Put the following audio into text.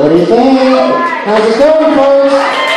What do you think? How's it going, folks?